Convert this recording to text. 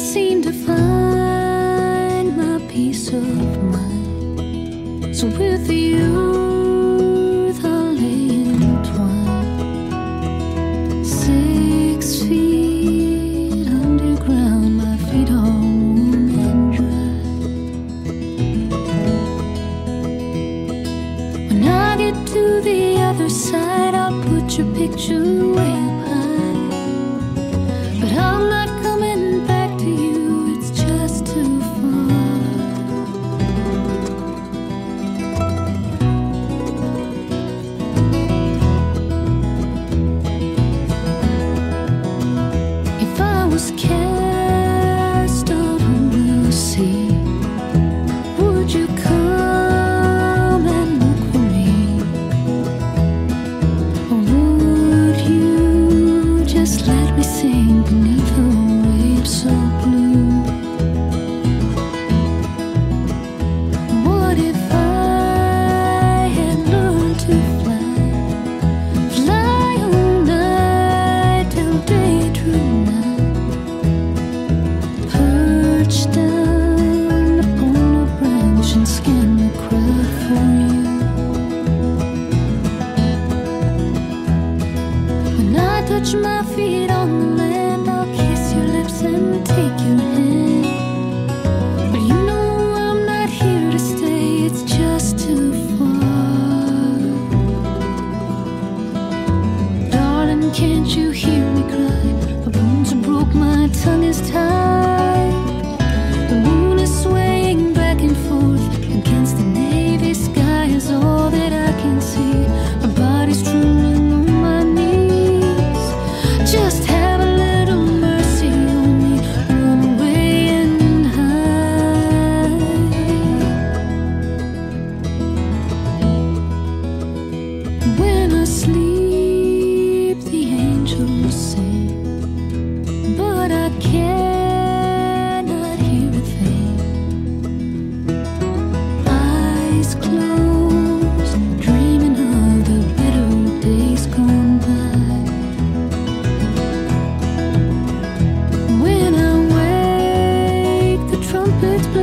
Seem to find my peace of mind. So with you, lay entwined. Six feet underground, my feet are warm and dry. When I get to the other side, I'll put your picture way up high. And scan the crowd for you. When I touch my feet on the land, I'll kiss your lips and take your hand. But you know I'm not here to stay, it's just too far. Darling, can't you hear me cry? My bones broke, my tongue is tied. It's